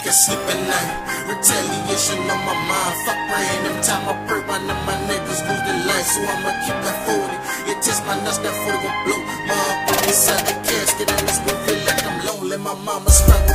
I can sleep at night. Retaliation on my mind. Fuck rain. Every time I pray, one of my niggas lose their life. So I'ma keep that 40. It test my nuts, that 40 gon' blow. My up inside the casket, and it's gonna feel like I'm lonely. My mama struggled